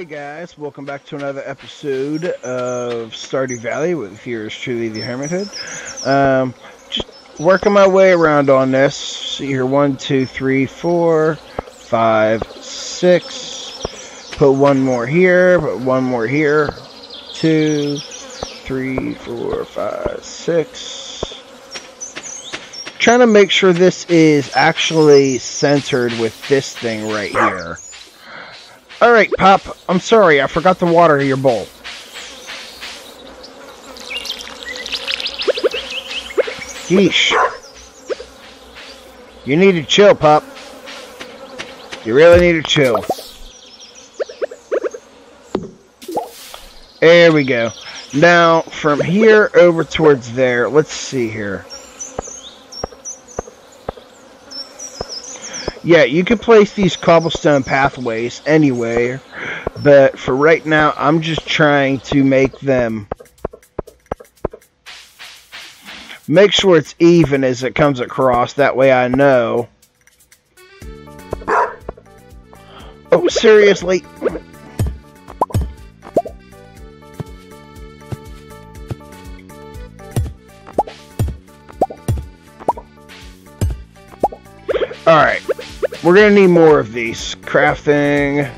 Hey guys, welcome back to another episode of Stardew Valley with yours truly, the Hermithood. Um, just working my way around on this. See here, one, two, three, four, five, six. Put one more here, put one more here. Two, three, four, five, six. Trying to make sure this is actually centered with this thing right here. Alright, Pop. I'm sorry, I forgot to water in your bowl. Yeesh. You need to chill, Pop. You really need to chill. There we go. Now, from here over towards there, let's see here. Yeah, you can place these cobblestone pathways anywhere, but for right now, I'm just trying to make them make sure it's even as it comes across. That way I know. Oh, seriously? Alright. We're gonna need more of these. Crafting.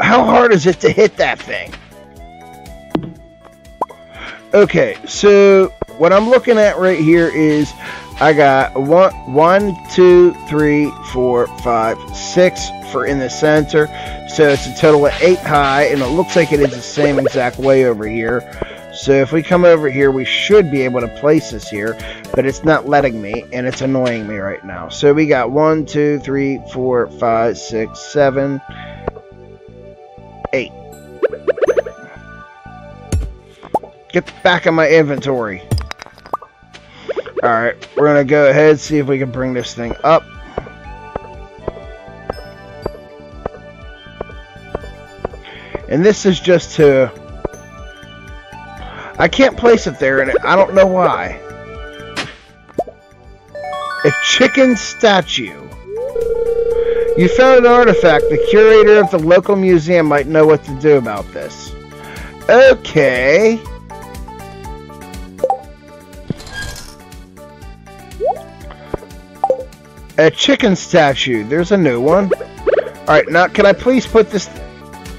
How hard is it to hit that thing? Okay, so what I'm looking at right here is I got one, one, two, three, four, five, six for in the center. So it's a total of eight high, and it looks like it is the same exact way over here. So if we come over here, we should be able to place this here, but it's not letting me, and it's annoying me right now. So we got one, two, three, four, five, six, seven. Get back in my inventory. Alright, we're to go ahead see if we can bring this thing up. And this is just to... I can't place it there, and I don't know why. A chicken statue. You found an artifact. The curator of the local museum might know what to do about this. Okay. A chicken statue. There's a new one. Alright, now can I please put this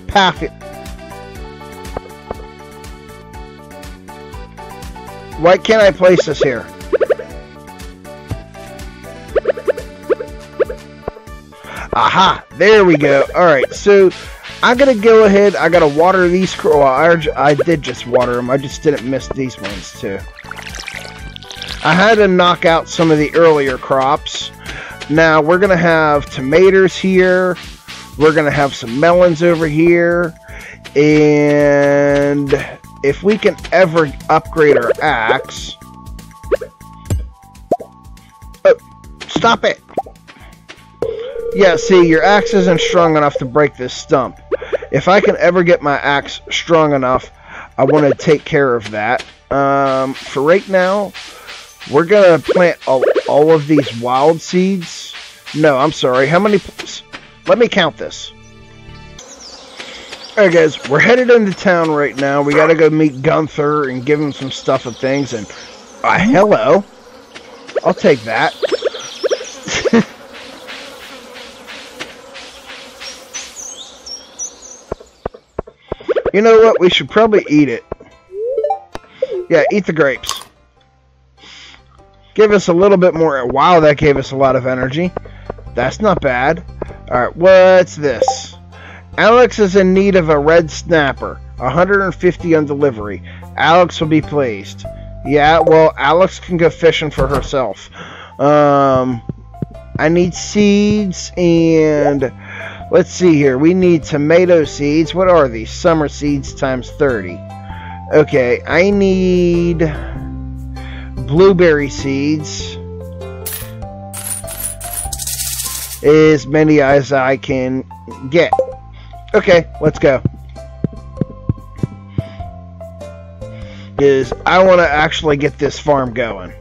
packet... Why can't I place this here? Aha! There we go. Alright, so I'm gonna go ahead. I gotta water these. Well, I, I did just water them. I just didn't miss these ones too. I had to knock out some of the earlier crops. Now we're gonna have tomatoes here. We're gonna have some melons over here. And if we can ever upgrade our axe. Oh, stop it. Yeah, see, your axe isn't strong enough to break this stump. If I can ever get my axe strong enough, I want to take care of that. Um, for right now, we're to plant all, all of these wild seeds. No, I'm sorry. How many... Let me count this. Alright guys, we're headed into town right now. We gotta go meet Gunther and give him some stuff and things. And, uh, hello. I'll take that. you know what? We should probably eat it. Yeah, eat the grapes. Give us a little bit more. Wow, that gave us a lot of energy. That's not bad. Alright, what's this? Alex is in need of a red snapper. 150 on delivery. Alex will be pleased. Yeah, well, Alex can go fishing for herself. Um, I need seeds and let's see here. We need tomato seeds. What are these? Summer seeds times 30. Okay, I need blueberry seeds. as many as I can get. Okay, let's go. Is I want to actually get this farm going.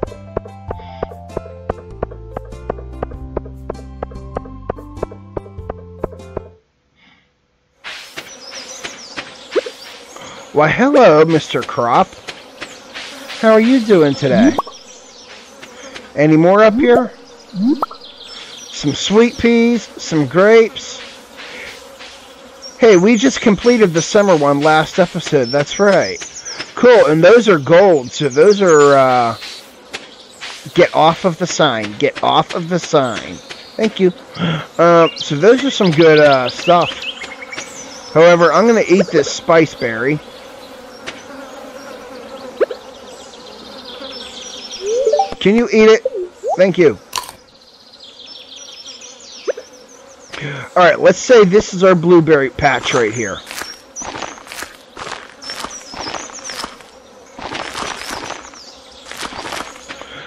Why, hello, Mr. Crop. How are you doing today? Any more up here? Some sweet peas, some grapes. Hey, we just completed the summer one last episode. That's right. Cool, and those are gold. So those are, uh, get off of the sign. Get off of the sign. Thank you. Uh, so those are some good, uh, stuff. However, I'm going to eat this spice berry. Can you eat it? Thank you. Alright, let's say this is our blueberry patch right here.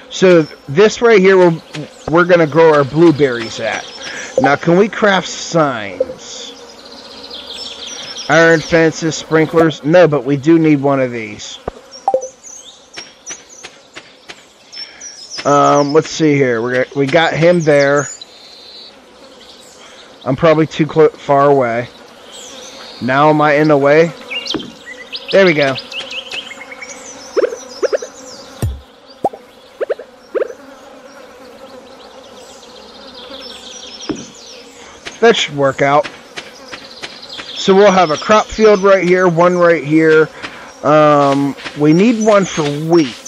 So this right here, we're, we're going to grow our blueberries at. Now, can we craft signs? Iron fences, sprinklers? No, but we do need one of these. Um, let's see here. We we got him there. I'm probably too far away. Now am I in the way? There we go. That should work out. So we'll have a crop field right here, one right here. Um, we need one for wheat.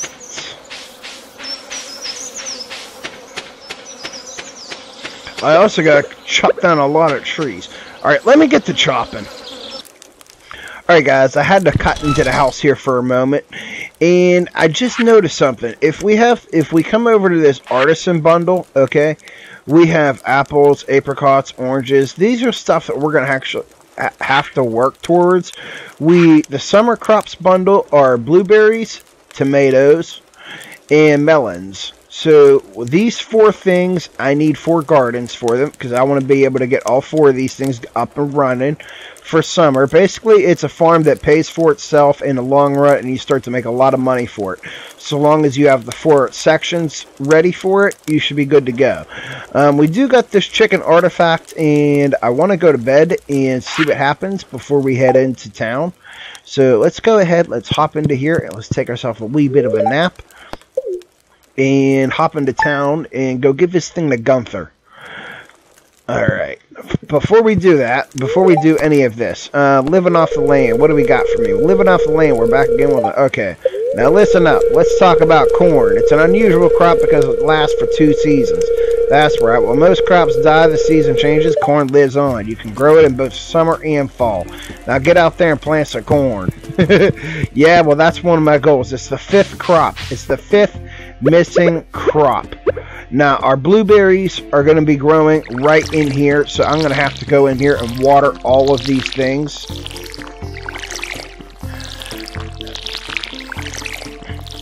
I also got to chop down a lot of trees. Alright, let me get to chopping. Alright guys, I had to cut into the house here for a moment. And I just noticed something. If we have, if we come over to this artisan bundle, okay, we have apples, apricots, oranges. These are stuff that we're going to actually have to work towards. We, the summer crops bundle are blueberries, tomatoes, and melons. So these four things, I need four gardens for them because I want to be able to get all four of these things up and running for summer. Basically, it's a farm that pays for itself in the long run and you start to make a lot of money for it. So long as you have the four sections ready for it, you should be good to go. Um, we do got this chicken artifact and I want to go to bed and see what happens before we head into town. So let's go ahead, let's hop into here and let's take ourselves a wee bit of a nap and hop into town and go give this thing to Gunther. Alright. Before we do that, before we do any of this, uh, living off the land, what do we got for me? Living off the land, we're back again with it. Okay. Now listen up. Let's talk about corn. It's an unusual crop because it lasts for two seasons. That's right. While most crops die, the season changes, corn lives on. You can grow it in both summer and fall. Now get out there and plant some corn. yeah, well that's one of my goals. It's the fifth crop. It's the fifth missing crop. Now, our blueberries are going to be growing right in here, so I'm going to have to go in here and water all of these things.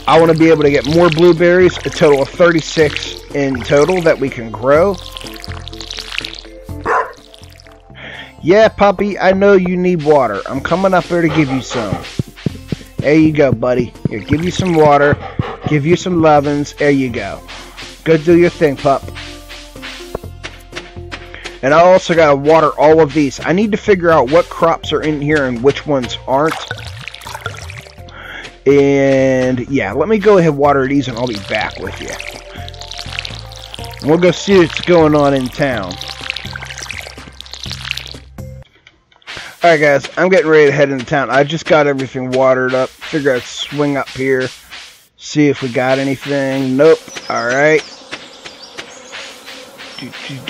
I want to be able to get more blueberries, a total of 36 in total that we can grow. Yeah, puppy, I know you need water. I'm coming up there to give you some. There you go, buddy. Here, give you some water. Give you some lovin's. There you go. Go do your thing, pup. And I also gotta water all of these. I need to figure out what crops are in here and which ones aren't. And yeah, let me go ahead and water these and I'll be back with you. We'll go see what's going on in town. Alright guys, I'm getting ready to head into town. I just got everything watered up. Figure I'd swing up here. See if we got anything. Nope. Alright.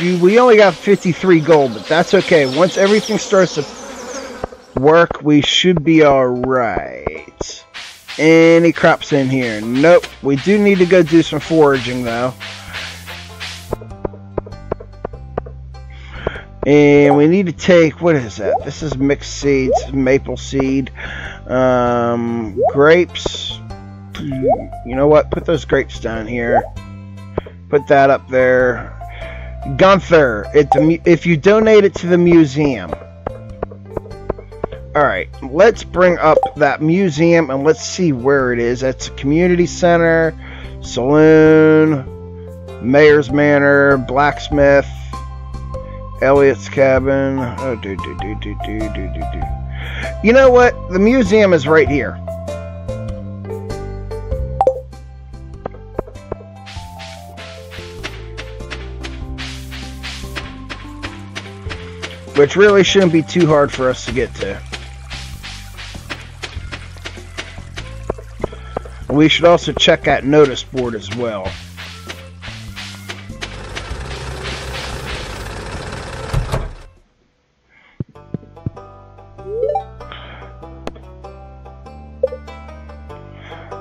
We only got 53 gold, but that's okay. Once everything starts to work, we should be alright. Any crops in here? Nope. We do need to go do some foraging, though. And we need to take, what is that? This is mixed seeds, maple seed, um, grapes, Hmm, you know what? Put those grapes down here. Put that up there. Gunther, if you donate it to the museum. Alright, let's bring up that museum and let's see where it is. It's a community center, saloon, mayor's manor, blacksmith, Elliott's cabin. Oh, do, do, do, do, do, do, do. You know what? The museum is right here. Which really shouldn't be too hard for us to get to. We should also check that notice board as well.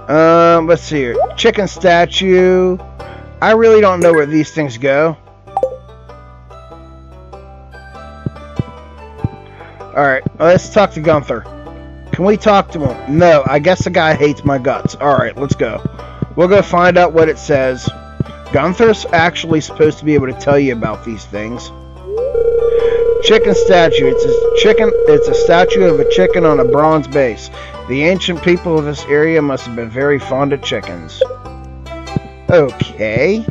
Um, let's see here. Chicken statue. I really don't know where these things go. Let's talk to Gunther. Can we talk to him? No, I guess the guy hates my guts. Alright, let's go. We'll go find out what it says. Gunther's actually supposed to be able to tell you about these things. Chicken statue. It's a chicken. It's a statue of a chicken on a bronze base. The ancient people of this area must have been very fond of chickens. Okay.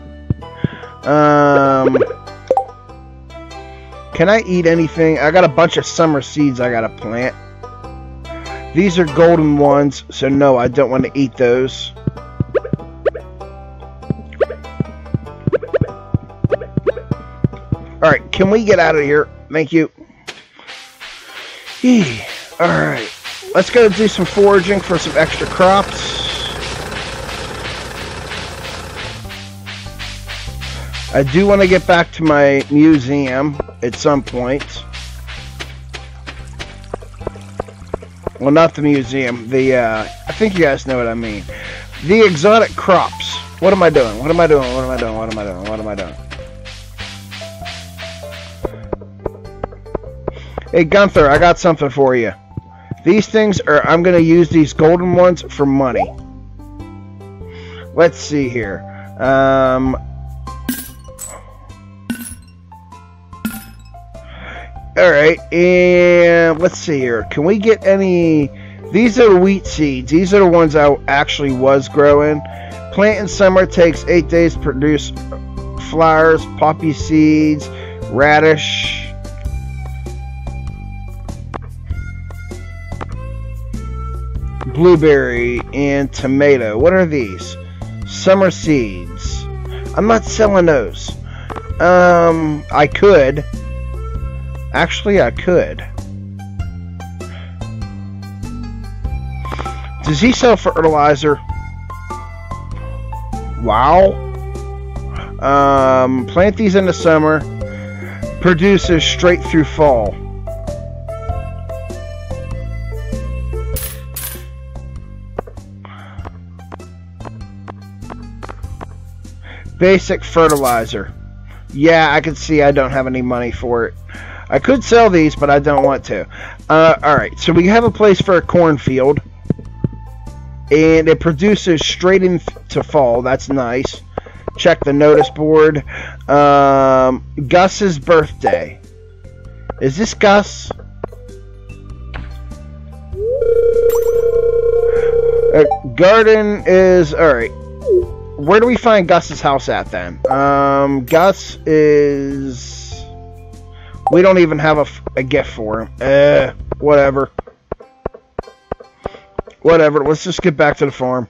Um. Can I eat anything? I got a bunch of summer seeds I gotta plant. These are golden ones, so no, I don't want to eat those. Alright, can we get out of here? Thank you. Alright, let's go do some foraging for some extra crops. I do want to get back to my museum at some point. Well, not the museum. The, uh, I think you guys know what I mean. The exotic crops. What am I doing? What am I doing? What am I doing? What am I doing? What am I doing? Hey, Gunther, I got something for you. These things are, I'm going to use these golden ones for money. Let's see here. Um, Alright, and let's see here. Can we get any... These are wheat seeds. These are the ones I actually was growing. Plant in summer takes 8 days to produce flowers, poppy seeds, radish. Blueberry and tomato. What are these? Summer seeds. I'm not selling those. Um, I could. Actually, I could. Does he sell fertilizer? Wow. Um, plant these in the summer. Produces straight through fall. Basic fertilizer. Yeah, I can see I don't have any money for it. I could sell these, but I don't want to. Uh, Alright, so we have a place for a cornfield. And it produces straight into fall. That's nice. Check the notice board. Um, Gus's birthday. Is this Gus? Uh, garden is... Alright. Where do we find Gus's house at then? Um, Gus is... We don't even have a, a gift for him. Eh, whatever. Whatever. Let's just get back to the farm.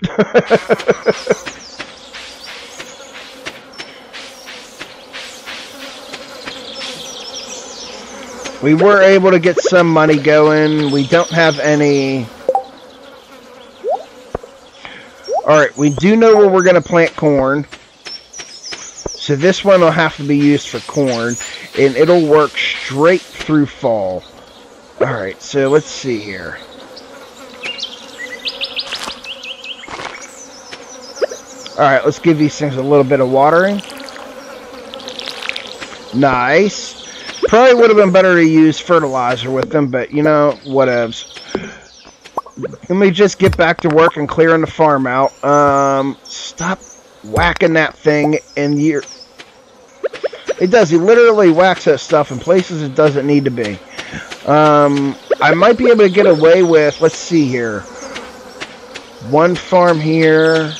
we were able to get some money going. We don't have any... Alright, we do know where we're going to plant corn. So this one will have to be used for corn, and it'll work straight through fall. Alright, so let's see here. Alright, let's give these things a little bit of watering. Nice. Probably would have been better to use fertilizer with them, but you know, whatevs. Let me just get back to work and clearing the farm out. Um, stop whacking that thing in your It does. He literally whacks that stuff in places it doesn't need to be. Um, I might be able to get away with, let's see here. One farm here,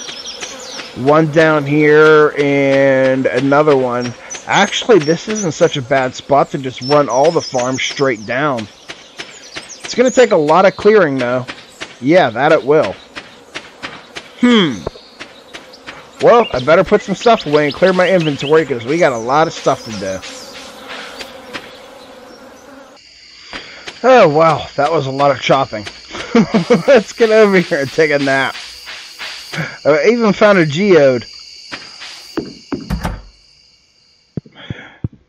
one down here, and another one. Actually, this isn't such a bad spot to just run all the farms straight down. It's going to take a lot of clearing, though. Yeah, that it will. Hmm. Well, I better put some stuff away and clear my inventory because we got a lot of stuff to do. Oh, wow. That was a lot of chopping. Let's get over here and take a nap. I even found a geode.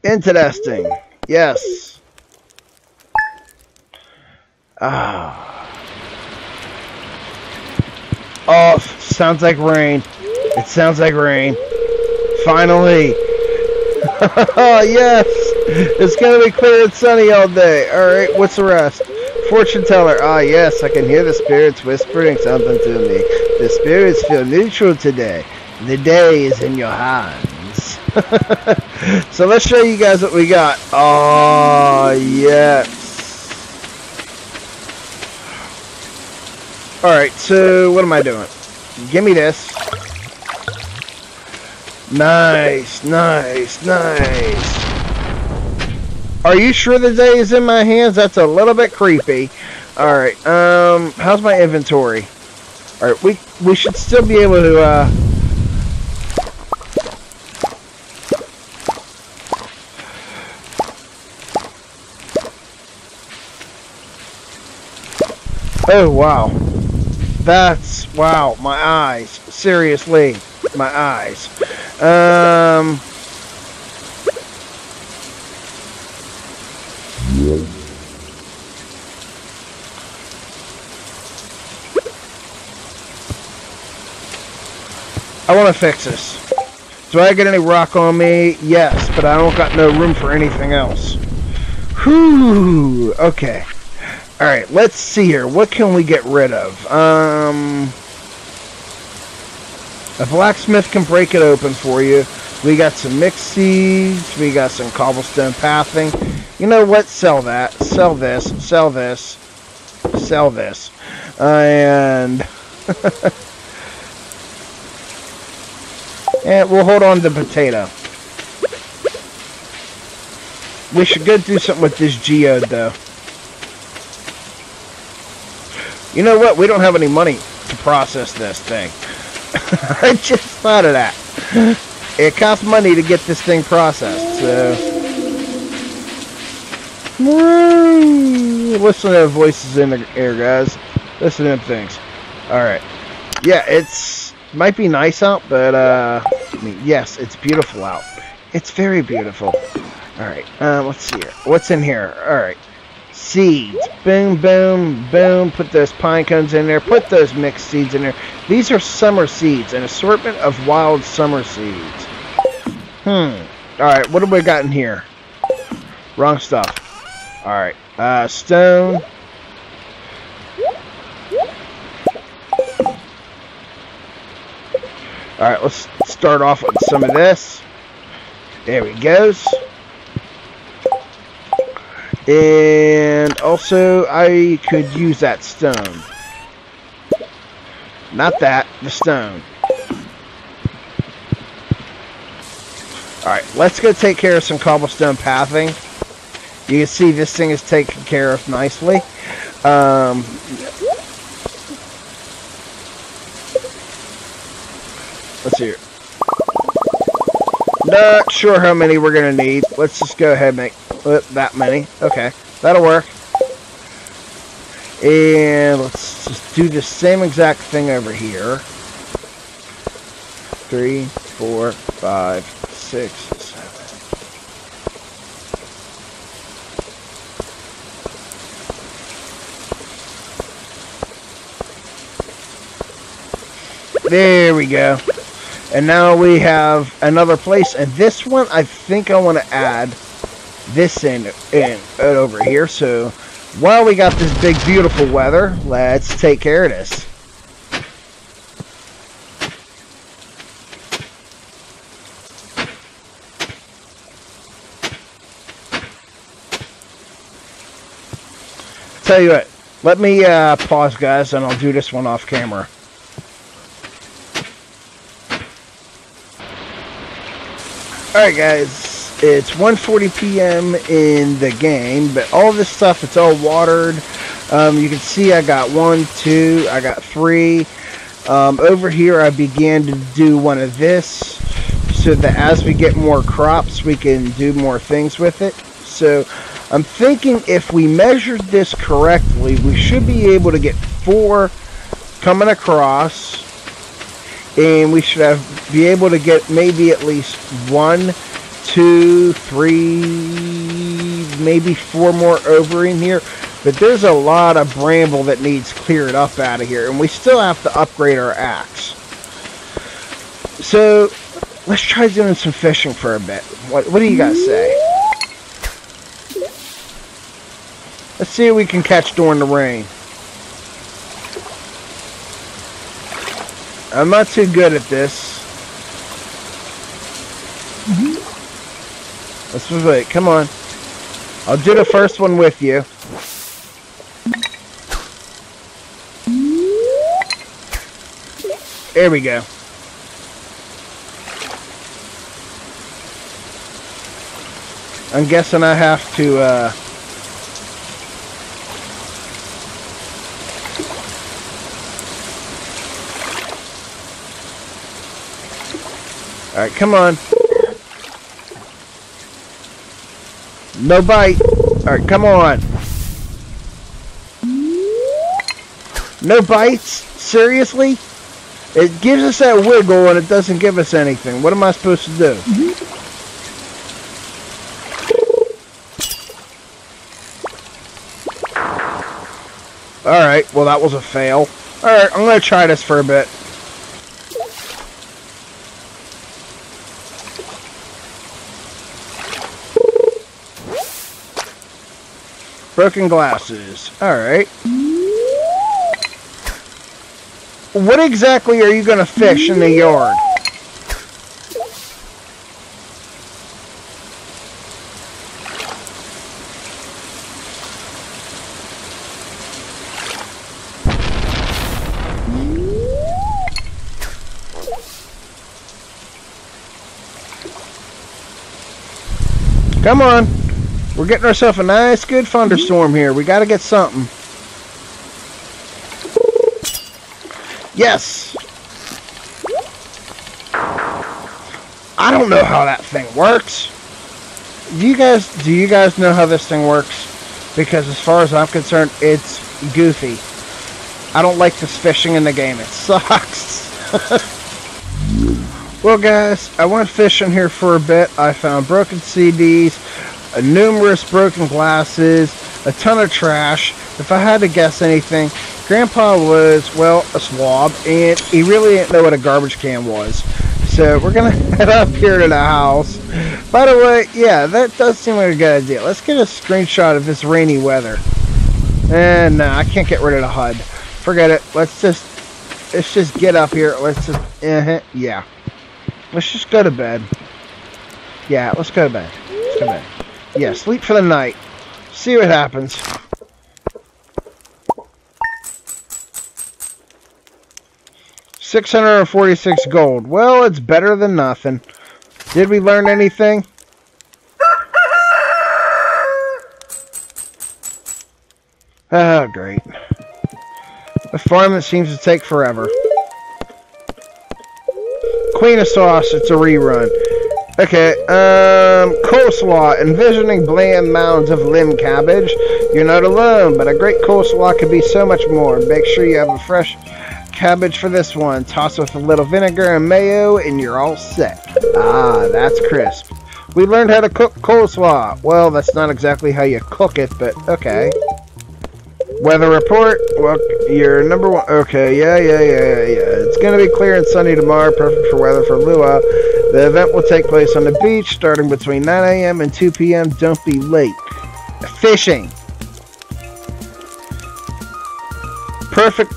Interesting. Yes. Ah. Oh, sounds like rain. It sounds like rain. Finally. yes. It's going to be clear and sunny all day. All right, what's the rest? Fortune teller. Ah, yes, I can hear the spirits whispering something to me. The spirits feel neutral today. The day is in your hands. so let's show you guys what we got. Oh, yes. Alright, so what am I doing? Give me this. Nice, nice, nice. Are you sure the day is in my hands? That's a little bit creepy. Alright, um, how's my inventory? Alright, we, we should still be able to, uh... Oh, wow. That's, wow, my eyes. Seriously, my eyes. Um... I want to fix this. Do I get any rock on me? Yes, but I don't got no room for anything else. Whew. Okay. Alright, let's see here. What can we get rid of? Um... A blacksmith can break it open for you. We got some mixed seeds. We got some cobblestone pathing. You know what? Sell that. Sell this. Sell this. Sell this. And... And we'll hold on to potato. We should go do something with this geode, though. You know what? We don't have any money to process this thing. I just thought of that. It costs money to get this thing processed, so... Listen to voices in the air, guys. Listen to them things. Alright. Yeah, it's might be nice out, but, uh, I mean, yes, it's beautiful out. It's very beautiful. Alright, uh, let's see here. What's in here? Alright. Seeds. Boom, boom, boom. Put those pine cones in there. Put those mixed seeds in there. These are summer seeds. An assortment of wild summer seeds. Hmm. Alright, what have we got in here? Wrong stuff. Alright. Uh, stone. Alright, let's start off with some of this. There he goes. And also, I could use that stone. Not that, the stone. Alright, let's go take care of some cobblestone pathing. You can see this thing is taken care of nicely. Um, Let's see. here. Not sure how many we're going to need. Let's just go ahead and make that many. Okay, that'll work. And let's just do the same exact thing over here. Three, four, five, six, seven. There we go. And now we have another place. And this one, I think I want to add this and and over here. So while we got this big beautiful weather, let's take care of this. Tell you what, let me uh, pause guys and I'll do this one off camera. Alright guys, it's 1.40 p.m. in the game, but all this stuff, it's all watered. Um, you can see I got one, two, I got three. Um, over here, I began to do one of this, so that as we get more crops, we can do more things with it. So, I'm thinking if we measured this correctly, we should be able to get four coming across, and we should have be able to get maybe at least one, two, three, maybe four more over in here. But there's a lot of bramble that needs cleared up out of here, and we still have to upgrade our axe. So, let's try doing some fishing for a bit. What, what do you guys say? Let's see what we can catch during the rain. I'm not too good at this. Let's move it. Come on. I'll do the first one with you. There we go. I'm guessing I have to, uh... Alright, come on. No bite. Alright, come on. No bites? Seriously? It gives us that wiggle and it doesn't give us anything. What am I supposed to do? Alright, well that was a fail. Alright, I'm going to try this for a bit. Broken glasses. Alright. What exactly are you going to fish in the yard? Come on. We're getting ourselves a nice, good thunderstorm here. We got to get something. Yes! I don't know how that thing works. Do you guys do you guys know how this thing works? Because as far as I'm concerned, it's goofy. I don't like this fishing in the game. It sucks. well, guys, I went fishing here for a bit. I found broken CDs, numerous broken glasses, a ton of trash. If I had to guess anything, Grandpa was, well, a swab, and he really didn't know what a garbage can was. So we're going to head up here to the house. By the way, yeah, that does seem like a good idea. Let's get a screenshot of this rainy weather. And uh, I can't get rid of the HUD. Forget it. Let's just, let's just get up here. Let's just, uh -huh, yeah. Let's just go to bed. Yeah, let's go to bed. Let's go to bed. Yeah, sleep for the night. See what happens. Six hundred and forty-six gold. Well, it's better than nothing. Did we learn anything? Oh, great. A farm that seems to take forever. Queen of Sauce, it's a rerun. Okay, um, coleslaw. Envisioning bland mounds of limb cabbage. You're not alone, but a great coleslaw could be so much more. Make sure you have a fresh cabbage for this one. Toss with a little vinegar and mayo, and you're all set. Ah, that's crisp. We learned how to cook coleslaw. Well, that's not exactly how you cook it, but okay. Weather report. Well, your number one. Okay, yeah, yeah, yeah, yeah. It's going to be clear and sunny tomorrow. Perfect for weather for Luau. The event will take place on the beach starting between 9 a.m. and 2 p.m. Don't be late. Fishing. Perfect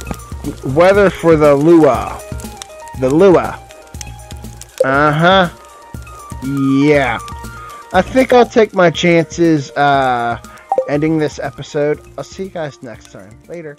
weather for the Luau. The Luau. Uh-huh. Yeah. I think I'll take my chances uh, ending this episode. I'll see you guys next time. Later.